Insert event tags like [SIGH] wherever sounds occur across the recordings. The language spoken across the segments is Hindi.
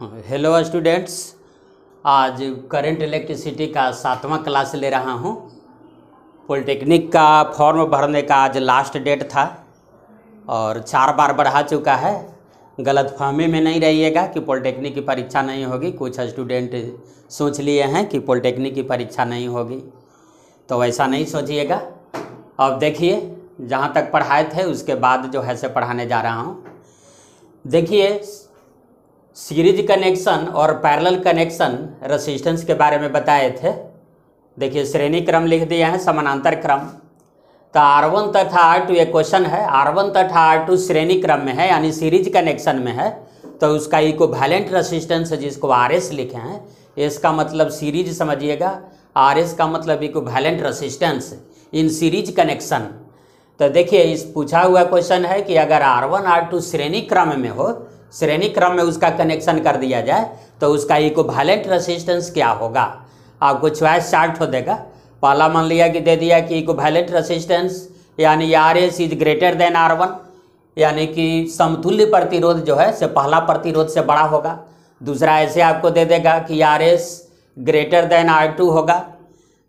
हेलो स्टूडेंट्स आज करंट इलेक्ट्रिसिटी का सातवां क्लास ले रहा हूँ। पॉलिटेक्निक का फॉर्म भरने का आज लास्ट डेट था और चार बार बढ़ा चुका है। गलत फहमी में नहीं रहिएगा कि पॉलिटेक्निक की परीक्षा नहीं होगी। कुछ स्टूडेंट सोच लिए हैं कि पॉलिटेक्निक की परीक्षा नहीं होगी। तो वैसा नहीं सोचिएगा। अब देखिए, जहाँ तक पढ़ाए थे, उसके बाद जो है से पढ़ाने जा रहा हूँ। देखिए सीरीज़ कनेक्शन और पैरेलल कनेक्शन रेसिस्टेंस के बारे में बताए थे। देखिए, श्रेणी क्रम लिख दिया है, समानांतर क्रम। तो आर वन तथा आर टू एक क्वेश्चन है। आर वन तथा आर टू श्रेणी क्रम में है, यानी सीरीज़ कनेक्शन में है। तो उसका इक्विवेलेंट रेसिस्टेंस जिसको आर एस लिखे हैं। इसका मतलब सीरीज़ समझिएगा। आर एस का मतलब equivalent resistance in series connection. तो देखिए, इस पूछा हुआ क्वेश्चन है कि अगर आर वन आर टू श्रेणी क्रम में हो श्रेणी क्रम में उसका कनेक्शन कर दिया जाए तो उसका इक्विवेलेंट रेसिस्टेंस क्या होगा? आपको च्वाइस चार्ट हो देगा। पहला मान लिया कि दे दिया कि इक्विवेलेंट रेसिस्टेंस यानी R S is greater than R one यानी कि समतुल्य प्रतिरोध जो है से पहला प्रतिरोध से बड़ा होगा। दूसरा ऐसे आपको दे देगा कि R S greater than R two होगा।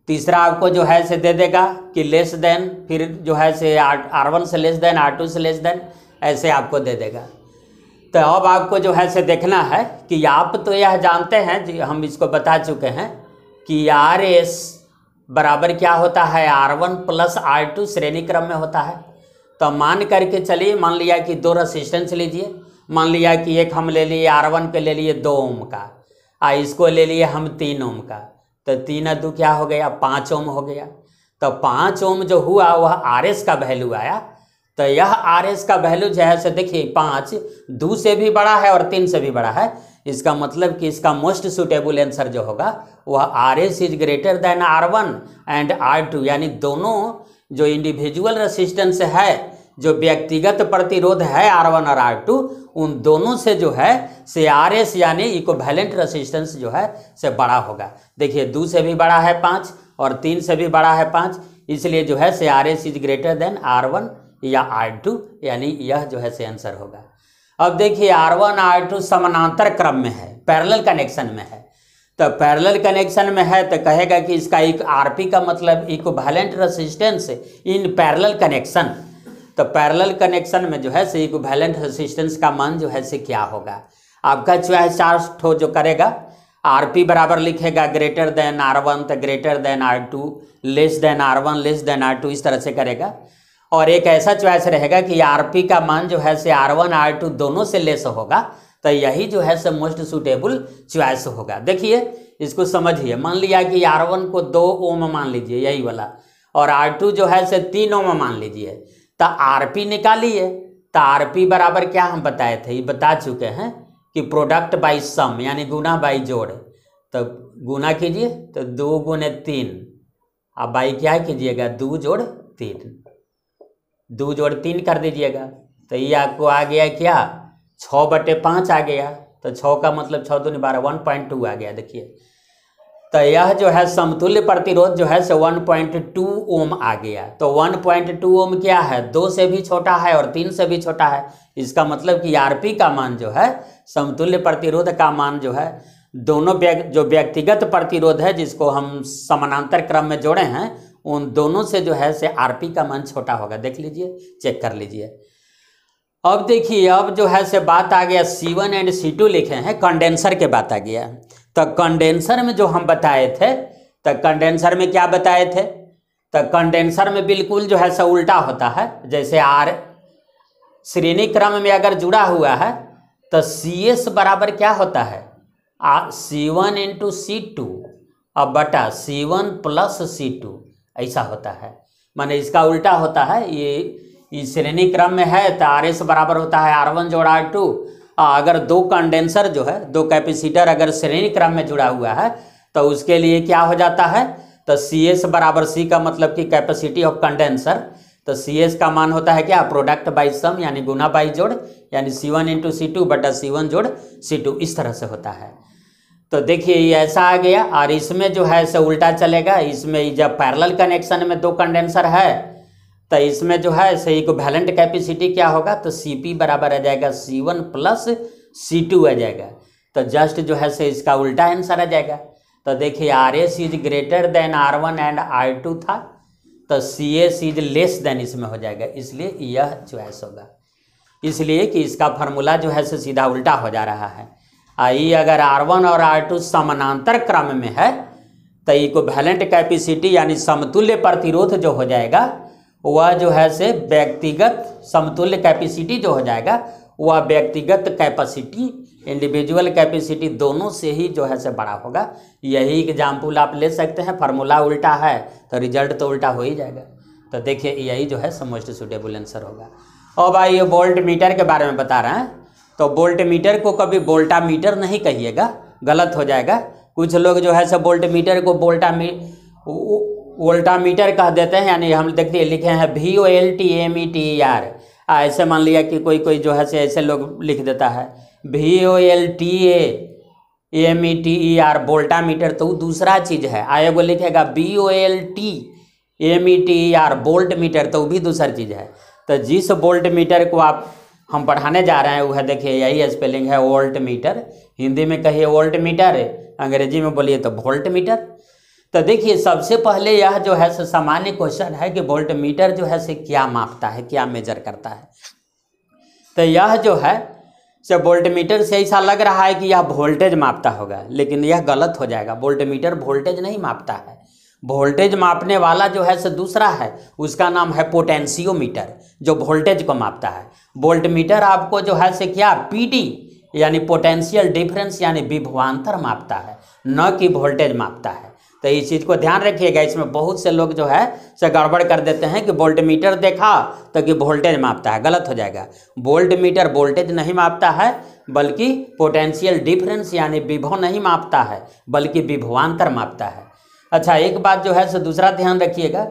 तीसरा आपको जो है से दे देगा कि लेस देन फिर जो है से आर आर वन से लेस देन आर टू से लेस देन ऐसे आपको दे देगा। तो अब आपको जो है से देखना है कि आप तो यह जानते हैं जी, हम इसको बता चुके हैं कि आर एस बराबर क्या होता है? R one plus R two श्रेणी क्रम में होता है। तो मान करके चलिए, मान लिया कि दो रेसिस्टेंस लीजिए। मान लिया कि एक हम ले लिए आर वन पे ले लिए दो ओम का। आ, इसको ले लिए हम तीन ओम का। तो तीन दो क्या हो गया? पाँच ओम हो गया। तो पाँच ओम जो हुआ, वह आर एस का वैल्यू आया। तो यह आर एस का वैल्यू जो है, से देखिए, पाँच, दो से भी बड़ा है और तीन से भी बड़ा है। इसका मतलब कि इसका मोस्ट सुटेबल आंसर जो होगा, वह R S is greater than R one and R two यानी दोनों जो इंडिविजुअल रेसिस्टेंस है, जो व्यक्तिगत प्रतिरोध है आर वन और आर टू उन दोनों से जो है, से आर एस यानी इक्विवेलेंट रेसिस्टेंस जो है, से बड़ा होगा। देखिए, दो से भी बड़ा है पाँच और तीन से भी बड़ा है पाँच, इसलिए जो है, से R S is greater than R one या आर टू यानी यह जो है से आंसर होगा। अब देखिए आर वन आर टू समानांतर क्रम में है पैरेलल कनेक्शन में है। तो पैरेलल कनेक्शन में है तो कहेगा कि इसका एक आरपी का मतलब equivalent resistance in parallel connection तो पैरेलल कनेक्शन में जो है से इक्विवेलेंट रेसिस्टेंस का मान जो है से क्या होगा? आपका चॉइस चार ठो जो करेगा आरपी बराबर लिखेगा ग्रेटर देन आर वन तो greater than R two less than R one less than R two इस तरह से करेगा। और एक ऐसा च्वाइस रहेगा कि आरपी का मान जो है से आर वन आर टू दोनों से लेस होगा तो यही जो है से मोस्ट सुटेबल च्वाइस होगा। देखिए, इसको समझिए। मान लिया कि आर वन को दो ओम मान लीजिए, यही वाला, और आर टू जो है से तीन ओम मान लीजिए तो आरपी निकालिए। तो आरपी बराबर क्या हम बताए थे? ये बता चुके हैं कि प्रोडक्ट बाई सम यानी गुना बाई जोड़ तो गुना कीजिए तो दो गुने तीन, अब बाई क्या कीजिएगा? दो जोड़ तीन। दो जोड़ तीन कर दीजिएगा। तो ये आपको आ गया क्या? छः बटे पाँच आ गया। तो छः का मतलब छः दूनी बारह वन पॉइंट टू आ गया, देखिए। तो यह जो है समतुल्य प्रतिरोध जो है से वन पॉइंट टू ओम आ गया। तो वन पॉइंट टू ओम क्या है? दो से भी छोटा है और तीन से भी छोटा है। इसका मतलब कि आरपी का मान जो है, समतुल्य प्रतिरोध का मान जो है, दोनों व्यक्ति जो व्यक्तिगत प्रतिरोध है जिसको हम समानांतर क्रम में जोड़े हैं उन दोनों से जो है से आरपी का मान छोटा होगा। देख लीजिए चेक कर लीजिए। अब देखिए, अब जो है से बात आ गया C one and C two लिखे हैं कंडेंसर के बात आ गया। तो कंडेंसर में जो हम बताए थे तो कंडेंसर में क्या बताए थे? तो कंडेंसर में बिल्कुल जो है से उल्टा होता है। जैसे आर, श्रेणी क्रम में अगर जुड़ा हुआ है तो सी एस बराबर क्या होता है? C one into C two अब बटा C one plus C two ऐसा होता है। माने इसका उल्टा होता है, ये श्रेणी क्रम में है तो आर एस बराबर होता है आर वन जोड़ आर टू अगर दो कंडेंसर जो है, दो कैपेसिटर अगर श्रेणी क्रम में जुड़ा हुआ है तो उसके लिए क्या हो जाता है? तो सी एस बराबर सी का मतलब कि कैपेसिटी ऑफ़ कंडेंसर तो सी एस का मान होता है क्या? प्रोडक्ट बाई सम यानी गुना बाई जोड़, यानी C one into C two बटा सी वन जोड़ सी टू इस तरह से होता है। तो देखिए, ये ऐसा आ गया और इसमें जो है से उल्टा चलेगा। इसमें जब पैरेलल कनेक्शन में दो कंडेंसर है तो इसमें जो है से इक्विवेलेंट कैपेसिटी क्या होगा? तो सी पी बराबर आ जाएगा C one plus C two आ जाएगा। तो जस्ट जो है से इसका उल्टा आंसर आ जाएगा। तो देखिए R S is greater than R one and R two था तो C S is less than इसमें हो जाएगा। इसलिए यह चॉइस होगा। इसलिए कि इसका फार्मूला जो है से सीधा उल्टा हो जा रहा है। आई, अगर आर वन और आर टू समानांतर क्रम में है तो इक्विवेलेंट कैपेसिटी यानी समतुल्य प्रतिरोध जो हो जाएगा, वह जो है से व्यक्तिगत समतुल्य कैपेसिटी जो हो जाएगा, वह व्यक्तिगत कैपेसिटी इंडिविजुअल कैपेसिटी दोनों से ही जो है से बड़ा होगा। यही एग्ज़ाम्पल आप ले सकते हैं फार्मूला उल्टा है तो रिज़ल्ट तो उल्टा हो ही जाएगा। तो देखिए, यही जो है मोस्ट सुटेबल आंसर होगा। भाई ये बोल्ट मीटर के बारे में बता रहे हैं। तो बोल्ट मीटर को कभी बोल्टा मीटर नहीं कहिएगा, गलत हो जाएगा। कुछ लोग जो है सब बोल्ट मीटर को वोल्टा मीटर कह देते हैं, यानी हम देखते लिखे हैं V O L T M E T R ऐसे मान लिया कि कोई कोई जो है से ऐसे लोग लिख देता है। V O L T A M E T E R voltameter तो वो दूसरा चीज़ है। आए वो लिखेगा B O L T M E T E R bolt meter तो वो भी दूसरा चीज़ है। तो जिस बोल्ट मीटर को आप हम पढ़ाने जा रहे हैं वह देखिए, यही स्पेलिंग है वोल्ट मीटर हिंदी में कहिए वोल्ट मीटर अंग्रेज़ी में बोलिए तो वोल्ट मीटर तो देखिए, सबसे पहले यह जो है सामान्य क्वेश्चन है कि वोल्ट मीटर जो है, से क्या मापता है, क्या मेजर करता है। तो यह जो है, से वोल्ट मीटर से ऐसा लग रहा है कि यह वोल्टेज मापता होगा, लेकिन यह गलत हो जाएगा। वोल्ट मीटर वोल्टेज नहीं मापता है। वोल्टेज मापने वाला जो है से दूसरा है, उसका नाम है पोटेंशियोमीटर जो वोल्टेज को मापता है। वोल्ट मीटर आपको जो है से क्या? पीडी यानी पोटेंशियल डिफरेंस यानी विभवांतर मापता है, न कि वोल्टेज मापता है। तो इस चीज़ को ध्यान रखिएगा, इसमें बहुत से लोग जो है से गड़बड़ कर देते हैं कि वोल्ट मीटर देखा तो कि वोल्टेज मापता है, गलत हो जाएगा। वोल्ट मीटर वोल्टेज नहीं मापता है, बल्कि पोटेंशियल डिफरेंस यानी विभव नहीं मापता है, बल्कि विभवान्तर मापता है। अच्छा एक बात जो है सो दूसरा ध्यान रखिएगा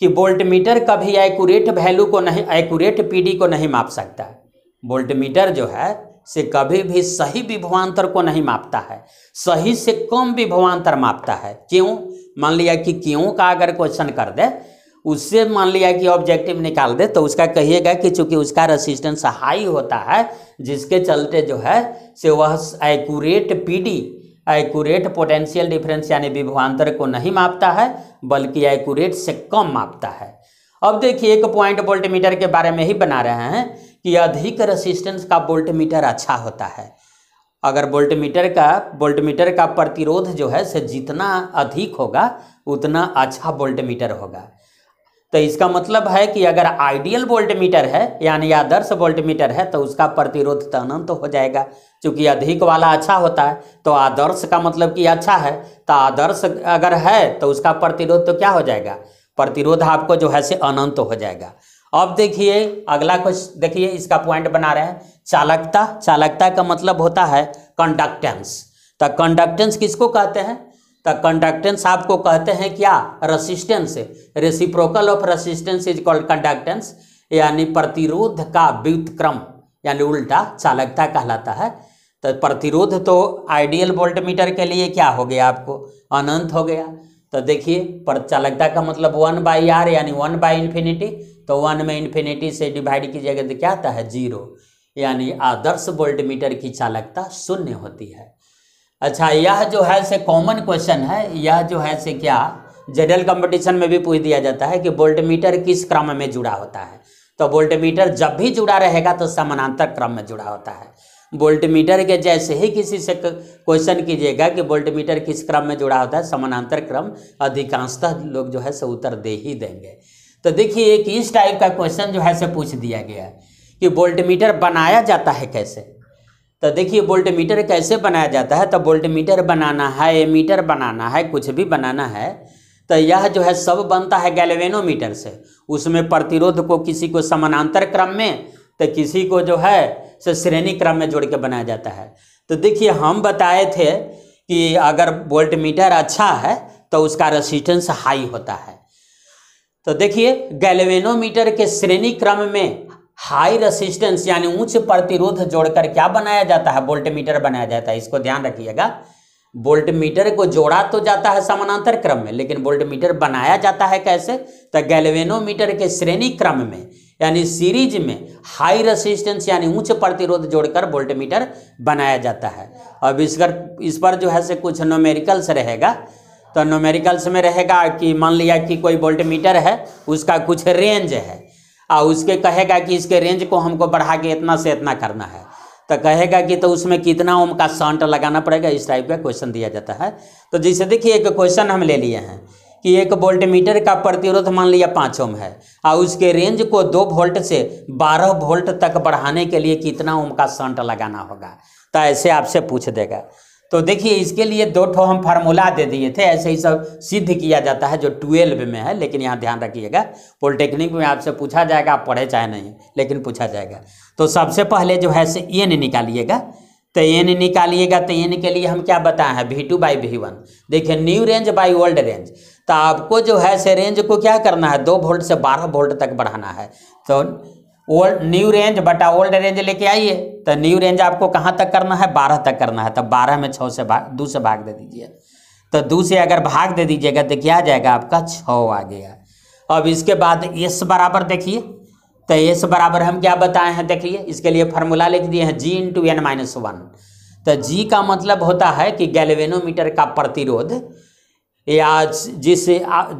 कि वोल्ट मीटर कभी एक्यूरेट वैल्यू को नहीं एक्यूरेट पीडी को नहीं माप सकता। वोल्ट मीटर जो है से कभी भी सही विभवान्तर को नहीं मापता है। सही से कम विभवान्तर मापता है। क्यों? मान लिया कि क्यों का अगर क्वेश्चन कर दे, उससे मान लिया कि ऑब्जेक्टिव निकाल दे तो उसका कहिएगा कि चूँकि उसका रेसिस्टेंस हाई होता है, जिसके चलते जो है से वह accurate PD accurate potential difference यानी विभवान्तर को नहीं मापता है, बल्कि एक्यूरेट से कम मापता है। अब देखिए, एक पॉइंट वोल्ट मीटर के बारे में ही बना रहे हैं कि अधिक रेसिस्टेंस का वोल्ट मीटर अच्छा होता है। अगर वोल्ट मीटर का वोल्ट मीटर का प्रतिरोध जो है से जितना अधिक होगा, उतना अच्छा वोल्ट मीटर होगा। तो इसका मतलब है कि अगर आइडियल वोल्ट मीटर है, यानी आदर्श वोल्ट मीटर है तो उसका प्रतिरोध तो अनंत हो जाएगा। क्योंकि अधिक वाला अच्छा होता है तो आदर्श का मतलब कि अच्छा है तो आदर्श अगर है तो उसका प्रतिरोध तो क्या हो जाएगा? प्रतिरोध आपको जो है से अनंत हो जाएगा। अब देखिए, अगला कुछ, देखिए, इसका पॉइंट बना रहे हैं। चालकता चालकता का मतलब होता है कंडक्टेंस तो कंडक्टेंस किसको कहते हैं? तो कंडक्टेंस आपको कहते हैं क्या? Resistance reciprocal of resistance is called conductance यानी प्रतिरोध का व्युतक्रम, यानी उल्टा चालकता कहलाता है। तो प्रतिरोध तो आइडियल वोल्ट मीटर के लिए क्या हो गया आपको? अनंत हो गया। तो देखिए, पर चालकता का मतलब वन बाई आर यानी वन बाई इन्फिनिटी तो वन में इन्फिनिटी से डिवाइड की कीजिएगा तो क्या आता है? ज़ीरो यानी आदर्श वोल्ट मीटर की चालकता शून्य होती है। अच्छा यह जो है से कॉमन क्वेश्चन है, यह जो है से क्या? जनरल कंपटीशन में भी पूछ दिया जाता है कि वोल्ट मीटर किस क्रम में जुड़ा होता है। तो वोल्ट मीटर जब भी जुड़ा रहेगा तो समानांतर क्रम में जुड़ा होता है। वोल्ट मीटर के जैसे ही किसी से क्वेश्चन कीजिएगा कि वोल्ट मीटर किस क्रम में जुड़ा होता है, समानांतर क्रम अधिकांशतः लोग जो है से उत्तर दे ही देंगे। तो देखिए, एक इस टाइप का क्वेश्चन जो है से पूछ दिया गया है कि वोल्ट मीटर बनाया जाता है कैसे? तो देखिए वोल्ट मीटर कैसे बनाया जाता है? तो वोल्ट मीटर बनाना है, एमीटर बनाना है, कुछ भी बनाना है तो यह जो है सब बनता है गैल्वेनोमीटर से। उसमें प्रतिरोध को किसी को समानांतर क्रम में तो किसी को जो है, से श्रेणी क्रम में जोड़ के बनाया जाता है। तो देखिए, हम बताए थे कि अगर वोल्ट मीटर अच्छा है तो उसका रेसिस्टेंस हाई होता है। तो देखिए, गैल्वेनोमीटर के श्रेणी क्रम में हाई रेसिस्टेंस यानी उच्च प्रतिरोध जोड़कर क्या बनाया जाता है? वोल्ट मीटर बनाया जाता है। इसको ध्यान रखिएगा। वोल्ट मीटर को जोड़ा तो जाता है समानांतर क्रम में, लेकिन वोल्ट मीटर बनाया जाता है कैसे? तो गैल्वेनोमीटर के श्रेणी क्रम में, यानी सीरीज़ में हाई रेसिस्टेंस यानी उच्च प्रतिरोध जोड़कर वोल्टमीटर बनाया जाता है। अब इसकर इस पर जो है से कुछ नोमेरिकल्स रहेगा तो नोमेरिकल्स में रहेगा कि मान लिया कि कोई वोल्टमीटर है, उसका कुछ रेंज है। और उसके कहेगा कि इसके रेंज को हमको बढ़ा के इतना से इतना करना है। तो कहेगा कि तो उसमें कितना ओम का संट लगाना पड़ेगा, इस टाइप का क्वेश्चन दिया जाता है। तो जैसे देखिए, एक क्वेश्चन हम ले लिए हैं कि एक वोल्टमीटर का प्रतिरोध मान लिया पाँच ओम है। और उसके रेंज को दो वोल्ट से बारह वोल्ट तक बढ़ाने के लिए कितना ओम का संट लगाना होगा? तो ऐसे आपसे पूछ देगा। तो देखिए, इसके लिए दो ठो हम फार्मूला दे दिए थे। ऐसे ही सब सिद्ध किया जाता है, जो ट्वेल्व में है, लेकिन यहाँ ध्यान रखिएगा पॉलिटेक्निक में आपसे पूछा जाएगा, आप पढ़े चाहे नहीं, लेकिन पूछा जाएगा। तो सबसे पहले जो है, से एन निकालिएगा। तो एन निकालिएगा तो एन के लिए हम क्या बताए हैं V two by V one देखिए new range by old range तो आपको जो है, से रेंज को क्या करना है, दो वोल्ट से बारह वोल्ट तक बढ़ाना है। तो ओल्ड न्यू रेंज बटा ओल्ड रेंज लेके आइए। तो न्यू रेंज आपको कहाँ तक करना है? बारह तक करना है। तो बारह में छः से भाग, दो से भाग दे दीजिए। तो दो से अगर भाग दे दीजिएगा तो क्या आ जाएगा आपका? छः आ गया। अब इसके बाद एस बराबर देखिए। तो एस बराबर हम क्या बताए हैं? देखिए, इसके लिए फार्मूला लिख दिए हैं G into N minus one तो जी का मतलब होता है कि गैल्वेनोमीटर का प्रतिरोध, या जिस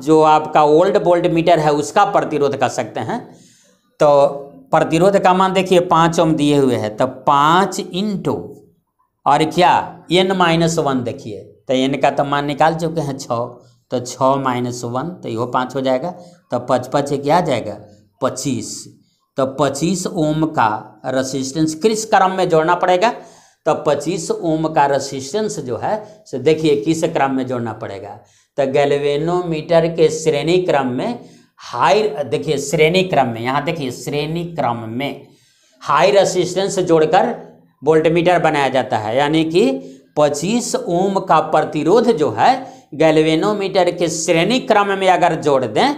जो आपका ओल्ड बोल्ड मीटर है, उसका प्रतिरोध कर सकते हैं। तो प्रतिरोध का मान देखिए, पाँच ओम दिए हुए हैं तो पाँच इंटू और क्या? एन माइनस वन देखिए तो एन का तो मान निकाल चुके हैं छः तो छः माइनस वन तो यो पाँच हो जाएगा तो पच पच क्या आ जाएगा, पच्चीस। तो पच्चीस ओम का रसिस्टेंस किस क्रम में जोड़ना पड़ेगा? तो पच्चीस ओम का रसिस्टेंस जो है, सो देखिए किस क्रम में जोड़ना पड़ेगा? तो गैल्वेनोमीटर के श्रेणी क्रम में हाई देखिए, श्रेणी क्रम में, यहाँ देखिए, श्रेणी क्रम में हाई रेसिस्टेंस जोड़कर वोल्टमीटर बनाया जाता है। यानी कि 25 ओम का प्रतिरोध जो है, गैल्वेनोमीटर के श्रेणी क्रम में अगर जोड़ दें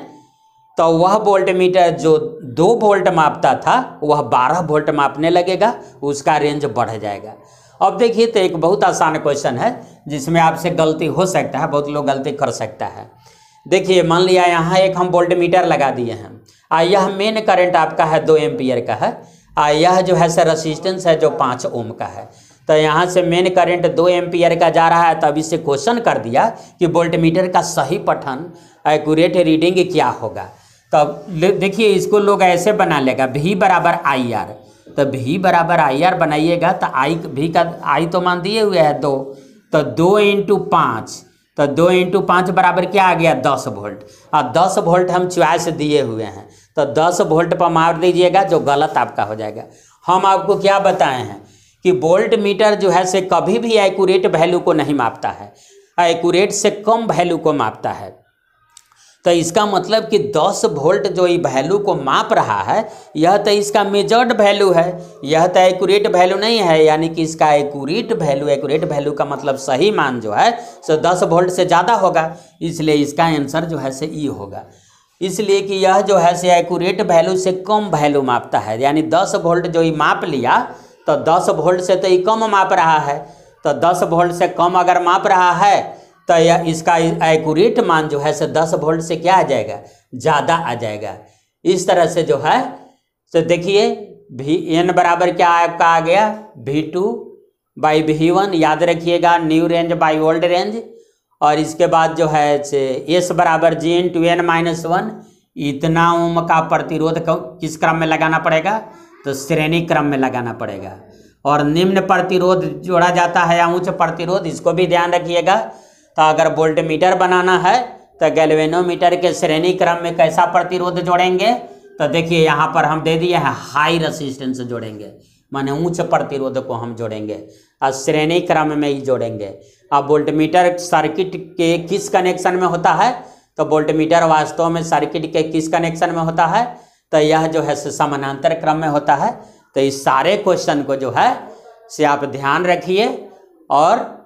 तो वह वोल्टमीटर जो दो वोल्ट मापता था, वह 12 वोल्ट मापने लगेगा, उसका रेंज बढ़ जाएगा। अब देखिए तो एक बहुत आसान क्वेश्चन है, जिसमें आपसे गलती हो सकता है, बहुत लोग गलती कर सकता है। देखिए, मान लिया यहाँ एक हम वोल्ट मीटर लगा दिए हैं। आ, यह मेन करंट आपका है दो एम्पियर का है। आ, यह जो है सर रसिस्टेंस है जो पाँच ओम का है। तो यहाँ से मेन करंट दो एम्पियर का जा रहा है तो तब इससे क्वेश्चन कर दिया कि वोल्ट मीटर का सही पठन एक्यूरेट रीडिंग क्या होगा। तब देखिए, इसको लोग ऐसे बना लेगा भी बराबर आई आर तो भी बराबर आई आर बनाइएगा तो आई भी का आई तो मान दिए हुए है दो। तो दो इंटू पाँच तो दो इंटू पाँच बराबर क्या आ गया? दस वोल्ट। और दस वोल्ट हम च्वाइस दिए हुए हैं। तो दस वोल्ट पर मार दीजिएगा, जो गलत आपका हो जाएगा। हम आपको क्या बताए हैं कि वोल्ट मीटर जो है से कभी भी एक्यूरेट वैल्यू को नहीं मापता है। एकूरेट से कम वैल्यू को मापता है। तो इसका मतलब कि 10 वोल्ट जो ये वैल्यू को माप रहा है, यह तो इसका मेजर्ड वैल्यू है। यह तो एक्यूरेट वैल्यू नहीं है, यानी कि इसका एक्यूरेट वैल्यू एक्यूरेट वैल्यू का मतलब सही मान जो है, सो 10 वोल्ट से ज़्यादा होगा। इसलिए इसका आंसर जो है से ई होगा। इसलिए कि यह जो है से एक्यूरेट वैल्यू से कम वैल्यू मापता है, यानी दस वोल्ट जो ये माप लिया तो दस वोल्ट से तो ये कम माप रहा है। तो दस वोल्ट से कम अगर माप रहा है तो यह इसका एक्यूरेट मान जो है से दस वोल्ट से क्या आ जाएगा? ज़्यादा आ जाएगा। इस तरह से जो है तो देखिए, भी एन बराबर क्या आपका आ गया? भी टू बाई भी वन याद रखिएगा new range by old range और इसके बाद जो है से एस बराबर G into N minus one इतना ओम का प्रतिरोध किस क्रम में लगाना पड़ेगा? तो श्रेणी क्रम में लगाना पड़ेगा। और निम्न प्रतिरोध जोड़ा जाता है या उच्च प्रतिरोध, इसको भी ध्यान रखिएगा। तो अगर वोल्ट मीटर बनाना है तो गैल्वेनोमीटर के श्रेणी क्रम में कैसा प्रतिरोध जोड़ेंगे? तो देखिए, यहाँ पर हम दे दिए हैं हाई रेसिस्टेंस जोड़ेंगे, माने उच्च प्रतिरोध को हम जोड़ेंगे, और श्रेणी क्रम में ही जोड़ेंगे। अब वोल्टमीटर सर्किट के किस कनेक्शन में होता है? तो वोल्टमीटर वास्तव में सर्किट के किस कनेक्शन में होता है? तो यह जो है समानांतर क्रम में होता है। तो इस सारे क्वेश्चन को जो है, से आप ध्यान रखिए, और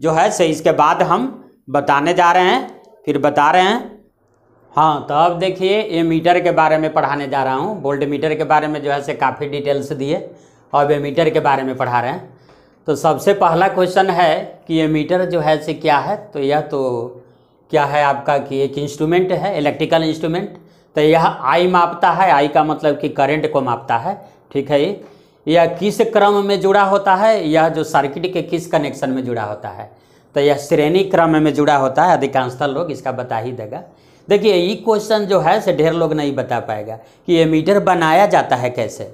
जो है से इसके बाद हम बताने जा रहे हैं, फिर बता रहे हैं। हाँ तो अब देखिए, ये मीटर के बारे में पढ़ाने जा रहा हूँ। वोल्ट मीटर के बारे में जो है से काफ़ी डिटेल्स दिए और ये मीटर के बारे में पढ़ा रहे हैं। तो सबसे पहला क्वेश्चन है कि ये मीटर जो है से क्या है? तो यह तो क्या है आपका कि एक इंस्ट्रूमेंट है, इलेक्ट्रिकल इंस्ट्रूमेंट। तो यह आई मापता है, आई का मतलब कि करंट को मापता है। ठीक है यह किस क्रम में जुड़ा होता है? यह जो सर्किट के किस कनेक्शन में जुड़ा होता है? तो यह श्रेणी क्रम में जुड़ा होता है, अधिकांशतः लोग इसका बता ही देगा। देखिए, ये क्वेश्चन जो है, से ढेर लोग नहीं बता पाएगा कि ये मीटर बनाया जाता है कैसे।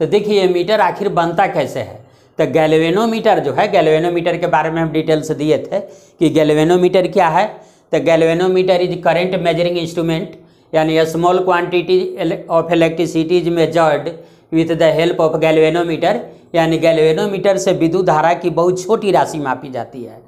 तो देखिए, ये मीटर आखिर बनता कैसे है? तो गैल्वेनोमीटर जो है, गैल्वेनोमीटर के बारे में हम डिटेल्स दिए थे कि गैल्वेनोमीटर क्या है? तो galvanometer is current measuring instrument यानी small quantity of electricity is measured with the help of galvanometer यानी गैल्वेनोमीटर से विद्युत धारा की बहुत छोटी राशि मापी जाती है।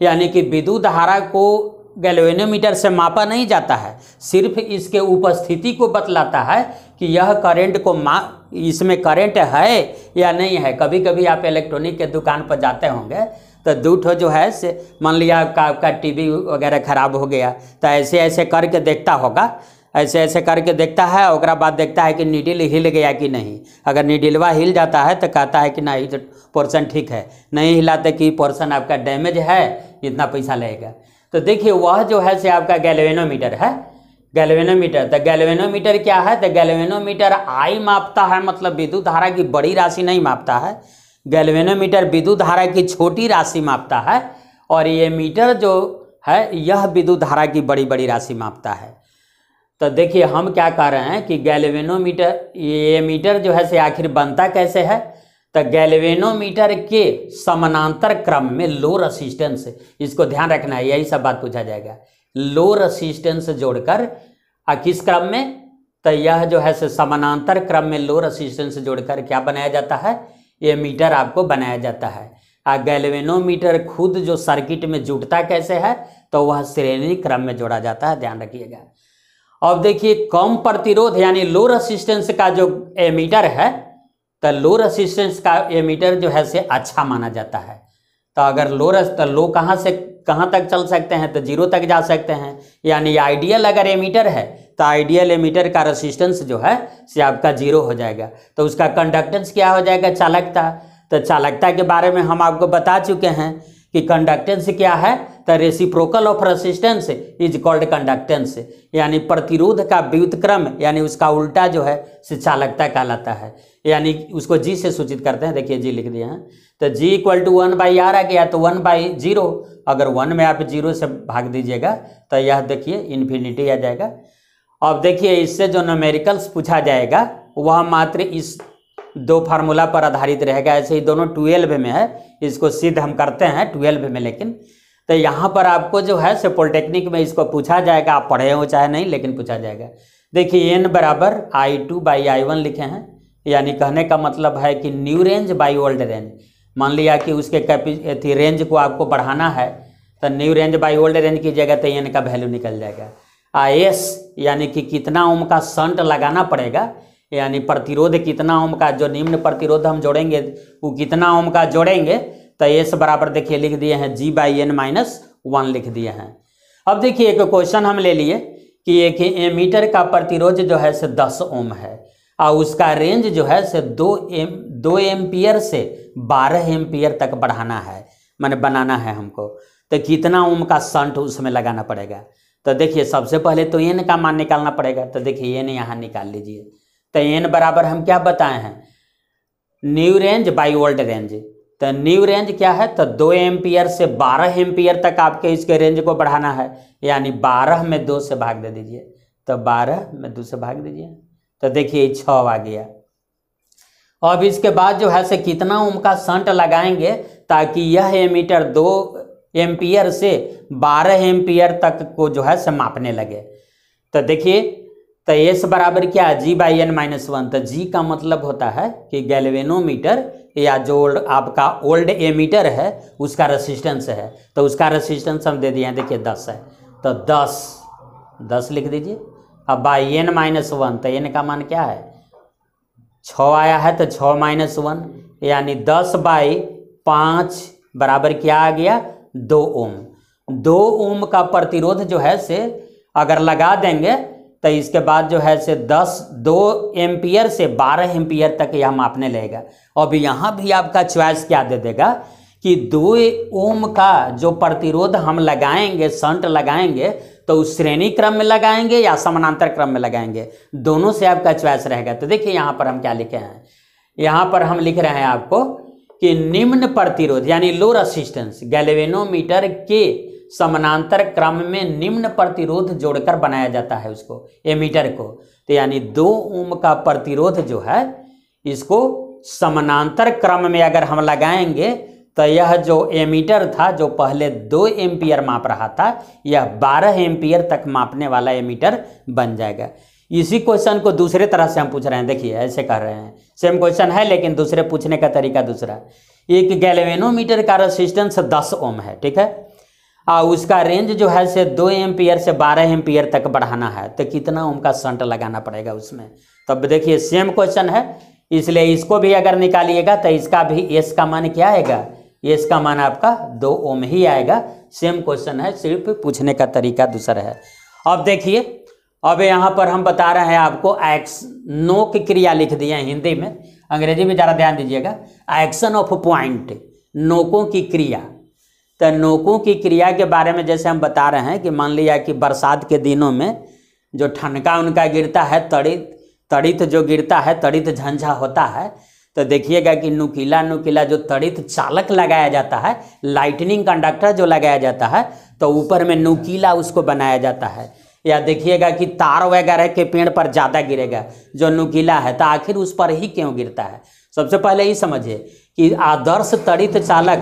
यानी कि विद्युत धारा को गैल्वेनोमीटर से मापा नहीं जाता है, सिर्फ़ इसके उपस्थिति को बतलाता है कि यह करंट को मा, इसमें करंट है या नहीं है। कभी कभी आप इलेक्ट्रॉनिक के दुकान पर जाते होंगे तो दूठो जो है से, मान लिया आपका आपका टीवी वगैरह खराब हो गया तो ऐसे ऐसे करके देखता होगा ऐसे ऐसे करके देखता है और बाद देखता है कि नीडिल हिल गया कि नहीं। अगर नीडिलवा हिल जाता है तो कहता है कि नहीं तो पोर्सन ठीक है। नहीं हिलाते कि पोर्सन आपका डैमेज है, इतना पैसा लगेगा। तो देखिए, वह जो है से आपका गैलवेनोमीटर है। गैलवेनोमीटर तो गैलवेनोमीटर क्या है? तो गैलवेनोमीटर आई मापता है मतलब विद्युत धारा की बड़ी राशि नहीं मापता है। गैलवेनोमीटर विद्युत धारा की छोटी राशि मापता है, और ये मीटर जो है, यह विद्युत धारा की बड़ी बड़ी राशि मापता है। तो देखिए, हम क्या कह रहे हैं कि गैल्वेनोमीटर, ये मीटर जो है से आखिर बनता कैसे है? तो गैल्वेनोमीटर के समानांतर क्रम में लो रसिस्टेंस, इसको ध्यान रखना है, यही सब बात पूछा जाएगा। लो रसिस्टेंस जोड़कर किस क्रम में? तो यह जो है से समानांतर क्रम में लो रसिस्टेंस जोड़कर क्या बनाया जाता है? ये मीटर आपको बनाया जाता है। आ, गैल्वेनोमीटर खुद जो सर्किट में जुटता कैसे है? तो वह श्रेणी क्रम में जोड़ा जाता है, ध्यान रखिएगा। अब देखिए, कम प्रतिरोध यानी लो रसिस्टेंस का जो एमीटर है तो लो रसिस्टेंस का एमीटर जो है से अच्छा माना जाता है। तो अगर लो रस तो लो कहाँ से, कहाँ तक चल सकते हैं? तो ज़ीरो तक जा सकते हैं। यानी आइडियल अगर एमीटर है तो आइडियल एमीटर का रसिस्टेंस जो है से आपका ज़ीरो हो जाएगा। तो उसका कंडक्टेंस क्या हो जाएगा? चालकता। तो चालकता के बारे में हम आपको बता चुके हैं कि कंडक्टेंस क्या है? तो reciprocal of resistance is called conductance यानी प्रतिरोध का व्युतक्रम, यानी उसका उल्टा जो है, से चालकता कहलाता है। यानी उसको जी से सूचित करते हैं। देखिए जी लिख दिए हैं। तो G equal to one by R आ गया तो वन बाई ज़ीरो अगर वन में आप ज़ीरो से भाग दीजिएगा तो यह देखिए इन्फिनिटी आ जाएगा। अब देखिए इससे जो नोमेरिकल्स पूछा जाएगा, वह मात्र इस दो फार्मूला पर आधारित रहेगा ऐसे ही दोनों ट्वेल्व में है, इसको सिद्ध हम करते हैं ट्वेल्व में, लेकिन तो यहाँ पर आपको जो है से पॉलिटेक्निक में इसको पूछा जाएगा। आप पढ़े हो चाहे नहीं, लेकिन पूछा जाएगा। देखिए एन बराबर I two by I one लिखे हैं। यानी कहने का मतलब है कि new range by old range मान लिया कि उसके कैपी रेंज को आपको बढ़ाना है तो new range by old range कीजिएगा तो एन का वैल्यू निकल जाएगा। आ एस यानी कि कितना ओम का संट लगाना पड़ेगा यानी प्रतिरोध कितना ओम का, जो निम्न प्रतिरोध हम जोड़ेंगे, वो कितना ओम का जोड़ेंगे तो एस बराबर देखिए लिख दिए हैं, G by N minus one लिख दिए हैं। अब देखिए एक क्वेश्चन हम ले लिए कि एक एमीटर का प्रतिरोध जो है से दस ओम है, और उसका रेंज जो है से दो एम, दो एम्पियर से बारह एम्पियर तक बढ़ाना है, मैंने बनाना है हमको। तो कितना ओम का संट उसमें लगाना पड़ेगा? तो देखिए सबसे पहले तो एन का मान निकालना पड़ेगा तो देखिए एन यहाँ निकाल लीजिए। तो एन बराबर हम क्या बताए हैं? New range by old range तो न्यू रेंज क्या है? तो दो एम्पियर से बारह एम्पियर तक आपके इसके रेंज को बढ़ाना है। यानी बारह में दो से भाग दे दीजिए। तो बारह में दो से भाग दीजिए। तो देखिए छ आ गया। अब इसके बाद जो है से कितना ओम का संट लगाएँगे ताकि यह एमीटर दो एम्पियर से बारह एम्पियर तक को जो है से मापने लगे। तो देखिए तो एस बराबर क्या है? G by N minus one तो जी का मतलब होता है कि गैल्वेनोमीटर या जो आपका ओल्ड एमीटर है, उसका रेसिस्टेंस है। तो उसका रेसिस्टेंस हम दे दिए हैं, देखिए दस है। तो दस दस लिख दीजिए। अब बाई एन माइनस वन तो एन का मान क्या है? छ आया है तो छ माइनस वन यानी दस बाई पाँच बराबर क्या आ गया? दो ओम। दो ओम का प्रतिरोध जो है से अगर लगा देंगे तो इसके बाद जो है से दस, दो एम्पियर से बारह एम्पियर तक यह मापने लगेगा अब यहाँ भी आपका चॉइस क्या दे देगा कि दो ओम का जो प्रतिरोध हम लगाएँगे संट लगाएँगे तो उस श्रेणी क्रम में लगाएँगे या समानांतर क्रम में लगाएँगे? दोनों से आपका चॉइस रहेगा। तो देखिए यहाँ पर हम क्या लिखे हैं। यहाँ पर हम लिख रहे हैं आपको कि निम्न प्रतिरोध, यानी लो रसिस्टेंस गैलेवेनोमीटर के समानांतर क्रम में निम्न प्रतिरोध जोड़कर बनाया जाता है उसको एमीटर को। तो यानी दो ओम का प्रतिरोध जो है, इसको समानांतर क्रम में अगर हम लगाएँगे तो यह जो एमीटर था, जो पहले दो एम्पियर माप रहा था, यह बारह एम्पियर तक मापने वाला एमीटर बन जाएगा। इसी क्वेश्चन को दूसरे तरह से हम पूछ रहे हैं, देखिए, ऐसे कह रहे हैं। सेम क्वेश्चन है, लेकिन दूसरे पूछने का तरीका दूसरा। एक गैल्वेनोमीटर का रेसिस्टेंस दस ओम है, ठीक है? आ, उसका रेंज जो है से दो एम्पियर से बारह एम्पियर तक बढ़ाना है। तो कितना ओम का संट लगाना पड़ेगा उसमें? तब तो देखिए सेम क्वेश्चन है। इसलिए इसको भी अगर निकालिएगा तो इसका भी एस का मान क्या आएगा? एस का मान आपका दो ओम ही आएगा। सेम क्वेश्चन है, सिर्फ़ पूछने का तरीका दूसरा है। अब देखिए, अब यहाँ पर हम बता रहे हैं आपको एक्स नो की क्रिया लिख दिए हिंदी में। अंग्रेज़ी में ज़रा ध्यान दीजिएगा। एक्शन ऑफ़ पॉइंट नोकों की क्रिया। नोकों की क्रिया के बारे में जैसे हम बता रहे हैं कि मान लिया कि बरसात के दिनों में जो ठनका उनका गिरता है, तड़ित तड़ित जो गिरता है, तड़ित झंझा होता है तो देखिएगा कि नुकीला नुकीला जो तड़ित चालक लगाया जाता है लाइटनिंग कंडक्टर जो लगाया जाता है तो ऊपर में नुकीला उसको बनाया जाता है। या देखिएगा कि तार वगैरह के पेड़ पर ज़्यादा गिरेगा, जो नुकीला है तो आखिर उस पर ही क्यों गिरता है? सबसे पहले ही समझिए कि आदर्श तड़ित चालक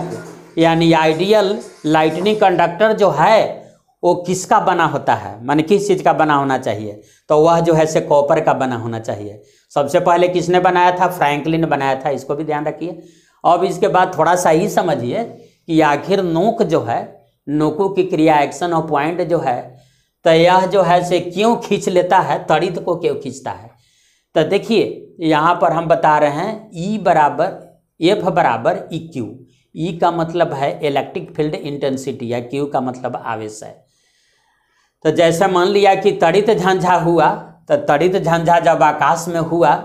यानी आइडियल लाइटनिंग कंडक्टर जो है, वो किसका बना होता है? मान किस चीज़ का बना होना चाहिए? तो वह जो है, से कॉपर का बना होना चाहिए। सबसे पहले किसने बनाया था? फ्रैंकलिन बनाया था, इसको भी ध्यान रखिए। अब इसके बाद थोड़ा सा ही समझिए कि आखिर नोक जो है, नोकों की क्रिया एक्शन और पॉइंट जो है तो यह जो है, से क्यों खींच लेता है? तड़ित को क्यों खींचता है? तो देखिए, यहाँ पर हम बता रहे हैं ई बराबर एफ़ बराबर ई क्यू ई e का मतलब है इलेक्ट्रिक फ़ील्ड इंटेंसिटी या क्यू का मतलब आवेश है। तो जैसे मान लिया कि तड़ित झंझा हुआ तो तड़ित झंझा जब आकाश में हुआ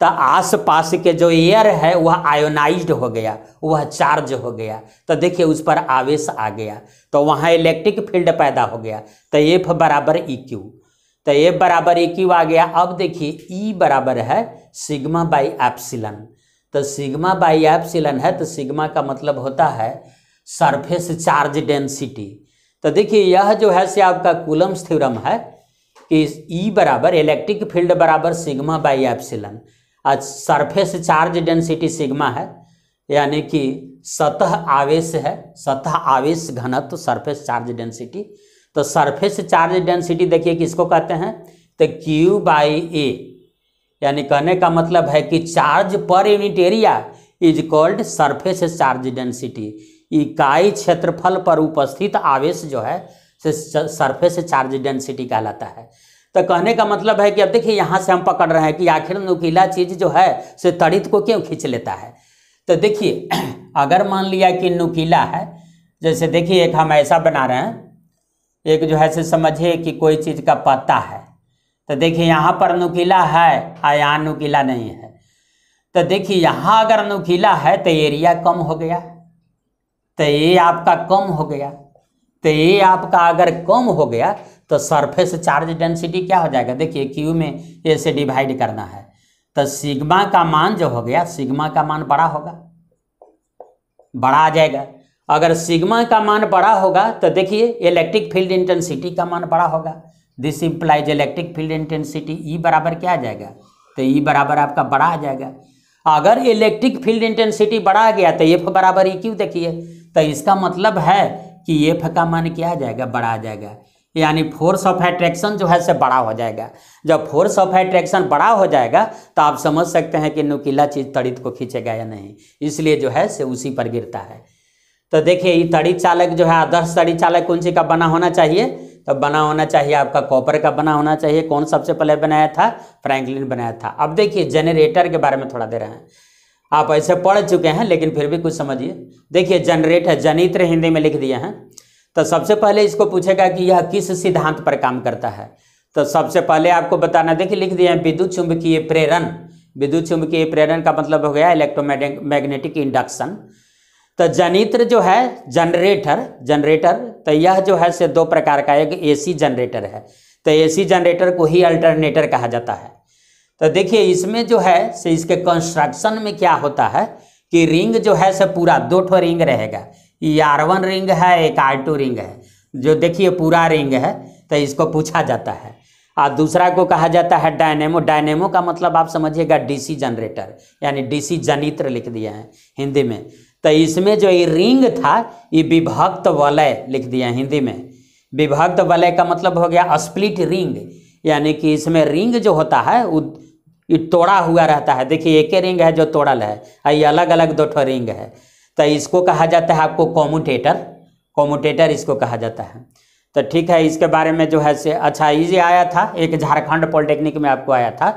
तो आस पास के जो एयर है, वह आयोनाइज्ड हो गया, वह चार्ज हो गया। तो देखिए, उस पर आवेश आ गया। तो वहाँ इलेक्ट्रिक फ़ील्ड पैदा हो गया। तो एफ़ बराबर ई क्यू तो एफ़ बराबर ई क्यू आ गया। अब देखिए ई बराबर है सिग्मा बाई एप्सिलन तो सिग्मा बाई एप्सिलन है तो सिग्मा का मतलब होता है सरफेस चार्ज डेंसिटी तो देखिए, यह जो है से आपका कूलम्स थ्योरम है कि ई बराबर इलेक्ट्रिक फ़ील्ड बराबर सिग्मा बाई एप्सिलन आज सरफेस चार्ज डेंसिटी सिग्मा है, यानी कि सतह आवेश है, सतह आवेश घनत्व तो सरफेस चार्ज डेंसिटी तो सरफेस चार्ज डेंसिटी देखिए किसको कहते हैं? तो क्यू बाई ए यानी कहने का मतलब है कि charge per unit area is called surface charge density इकाई क्षेत्रफल पर उपस्थित आवेश जो है, से सरफेस चार्ज डेंसिटी कहलाता है। तो कहने का मतलब है कि अब देखिए, यहाँ से हम पकड़ रहे हैं कि आखिर नुकीला चीज़ जो है, से तड़ित को क्यों खींच लेता है? तो देखिए, [CLEARS THROAT] अगर मान लिया कि नुकीला है, जैसे देखिए, एक हम ऐसा बना रहे हैं। एक जो है, से समझिए कि कोई चीज़ का पत्ता है। तो देखिए, यहाँ पर नुकीला है और यहाँ नुकीला नहीं है। तो देखिए, यहाँ अगर नुकीला है तो एरिया कम हो गया। तो ये आपका कम हो गया। तो ये आपका अगर कम हो गया तो सरफेस चार्ज डेंसिटी क्या हो जाएगा? देखिए क्यू में ए से डिवाइड करना है। तो सिग्मा का मान जो हो गया सिग्मा का मान बड़ा होगा। बड़ा आ जाएगा। अगर सिग्मा का मान बड़ा होगा तो देखिए इलेक्ट्रिक फ़ील्ड इंटेंसिटी का मान बड़ा होगा। This implies electric field intensity E बराबर क्या आ जाएगा? तो ई बराबर आपका बड़ा आ जाएगा। अगर इलेक्ट्रिक फ़ील्ड इंटेंसिटी बड़ा आ गया तो एफ़ बराबर ई क्यू देखिए? तो इसका मतलब है कि एफ़ का मान क्या आ जाएगा? बड़ा आ जाएगा। यानी फोर्स ऑफ़ एट्रैक्शन जो है से बड़ा हो जाएगा। जब फोर्स ऑफ़ एट्रैक्शन बड़ा हो जाएगा तो आप समझ सकते हैं कि नुकीला चीज़ तड़ित को खींचेगा या नहीं। इसलिए जो है से उसी पर गिरता है। तो देखिए, ये तड़ित चालक जो है, आदर्श तड़ित चालक कौन सी का बना होना चाहिए? तो बना होना चाहिए, आपका कॉपर का बना होना चाहिए। कौन सबसे पहले बनाया था? फ्रैंकलिन बनाया था। अब देखिए, जनरेटर के बारे में थोड़ा दे रहे हैं। आप ऐसे पढ़ चुके हैं, लेकिन फिर भी कुछ समझिए। देखिए जनरेटर जनित्र हिंदी में लिख दिया है। तो सबसे पहले इसको पूछेगा कि यह किस सिद्धांत पर काम करता है? तो सबसे पहले आपको बताना, देखिए, लिख दिया है, विद्युत चुंबकीय प्रेरण। विद्युत चुंबकीय प्रेरण का मतलब हो गया इलेक्ट्रोमैग्नेटिक इंडक्शन। तो जनित्र जो है, जनरेटर जनरेटर तो यह जो है से दो प्रकार का एक एसी जनरेटर है। तो एसी जनरेटर को ही अल्टरनेटर कहा जाता है। तो देखिए, इसमें जो है से इसके कंस्ट्रक्शन में क्या होता है कि रिंग जो है से पूरा दो ठो रिंग रहेगा। ये आर वन रिंग है, एक आर टू रिंग है। जो देखिए पूरा रिंग है तो इसको पूछा जाता है। और दूसरा को कहा जाता है डायनेमो डायनेमो का मतलब आप समझिएगा डीसी जनरेटर यानी डीसी जनित्र लिख दिया है हिंदी में। तो इसमें जो ये रिंग था, ये विभक्त वलय लिख दिया हिंदी में। विभक्त वलय का मतलब हो गया स्प्लिट रिंग यानी कि इसमें रिंग जो होता है, वो ये तोड़ा हुआ रहता है। देखिए, एक ही रिंग है जो तोड़ल है ये अलग अलग दो ठो रिंग है। तो इसको कहा जाता है आपको कॉमुटेटर कॉमुटेटर इसको कहा जाता है। तो ठीक है, इसके बारे में जो है से अच्छा ये आया था। एक झारखंड पॉलिटेक्निक में आपको आया था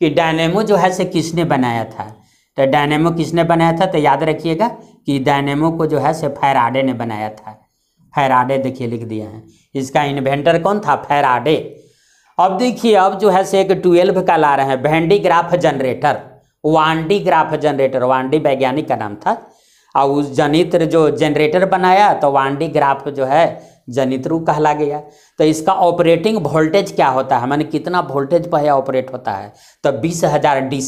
कि डायनेमो जो है से किसने बनाया था? तो डायनेमो किसने बनाया था? तो याद रखिएगा कि डायनेमो को जो है से फैराडे ने बनाया था। फैराडे देखिए लिख दिया है। इसका इन्वेंटर कौन था? फैराडे। अब देखिए, अब जो है से एक ट्वेल्व का ला रहे हैं। Van de Graaff generator Van de Graaff generator Van de वैज्ञानिक का नाम था। और उस जनित्र जो जनरेटर बनाया तो वांडी ग्राफ जो है जनित्रु कहला गया। तो इसका ऑपरेटिंग वोल्टेज क्या होता है? मैंने कितना वोल्टेज पर ऑपरेट होता है? तो बीस हज़ार डी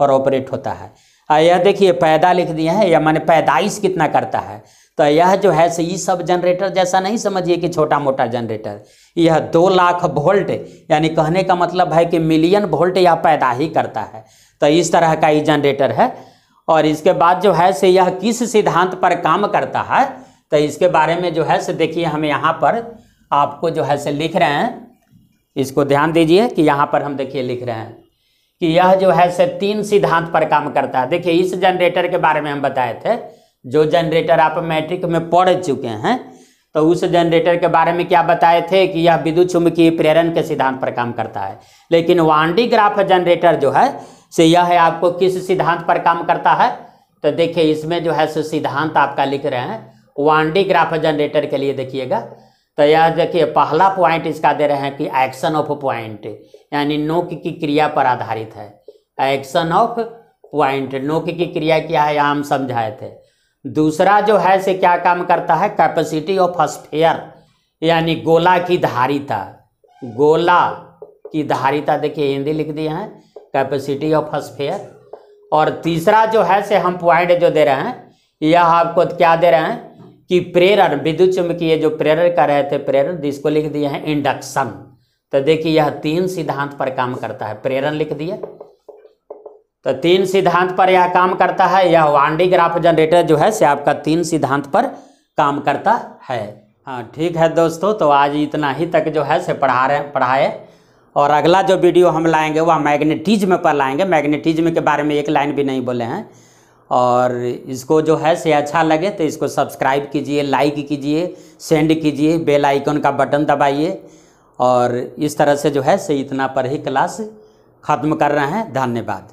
पर ऑपरेट होता है। यह देखिए, पैदा लिख दिया है, या माने पैदाइश कितना करता है? तो यह जो है से ये सब जनरेटर जैसा नहीं समझिए कि छोटा मोटा जनरेटर। यह दो लाख वोल्ट, यानी कहने का मतलब है कि मिलियन वोल्ट यह पैदा ही करता है। तो इस तरह का ये जनरेटर है। और इसके बाद जो है से यह किस सिद्धांत पर काम करता है? तो इसके बारे में जो है से देखिए, हम यहाँ पर आपको जो है से लिख रहे हैं। इसको ध्यान दीजिए कि यहाँ पर हम देखिए लिख रहे हैं। कि यह जो है से तीन सिद्धांत पर काम करता है। देखिए, इस जनरेटर के बारे में हम बताए थे। जो जनरेटर आप मैट्रिक में पढ़ चुके हैं तो उस जनरेटर के बारे में क्या बताए थे कि यह विद्युत चुंबकीय प्रेरण के सिद्धांत पर काम करता है। लेकिन वांडी ग्राफ जनरेटर जो है से यह है आपको किस सिद्धांत पर काम करता है? तो देखिए, इसमें जो है सो सिद्धांत आपका लिख रहे हैं। वांडी ग्राफ जनरेटर के लिए देखिएगा। तो यह देखिए, पहला पॉइंट इसका दे रहे हैं कि एक्शन ऑफ़ पॉइंट यानी नोक की क्रिया पर आधारित है। एक्शन ऑफ़ पॉइंट नोक की क्रिया क्या है, यहाँ हम समझाए थे। दूसरा जो है से क्या काम करता है कैपेसिटी ऑफ़ स्फेयर यानी गोला की धारिता। गोला की धारिता देखिए, हिंदी लिख दिए हैं कैपेसिटी ऑफ़ स्फेयर और तीसरा जो है से हम पॉइंट जो दे रहे हैं, यह आपको क्या दे रहे हैं कि प्रेरण विद्युत चुंबकीय जो प्रेरण कर रहे थे, प्रेरण जिसको लिख दिए हैं इंडक्शन। तो देखिए, यह तीन सिद्धांत पर काम करता है। प्रेरण लिख दिए तो तीन सिद्धांत पर यह काम करता है। यह वांडी ग्राफ जनरेटर जो है, से आपका तीन सिद्धांत पर काम करता है। हाँ ठीक है दोस्तों तो आज इतना ही तक जो है, से पढ़ा रहे, पढ़ाए। और अगला जो वीडियो हम लाएँगे, वह मैग्नेटिज्म पर लाएँगे। मैग्नेटिज्म के बारे में एक लाइन भी नहीं बोले हैं। और इसको जो है से अच्छा लगे तो इसको सब्सक्राइब कीजिए, लाइक कीजिए, सेंड कीजिए, बेल आइकन का बटन दबाइए। और इस तरह से जो है से इतना पर ही क्लास ख़त्म कर रहे हैं। धन्यवाद।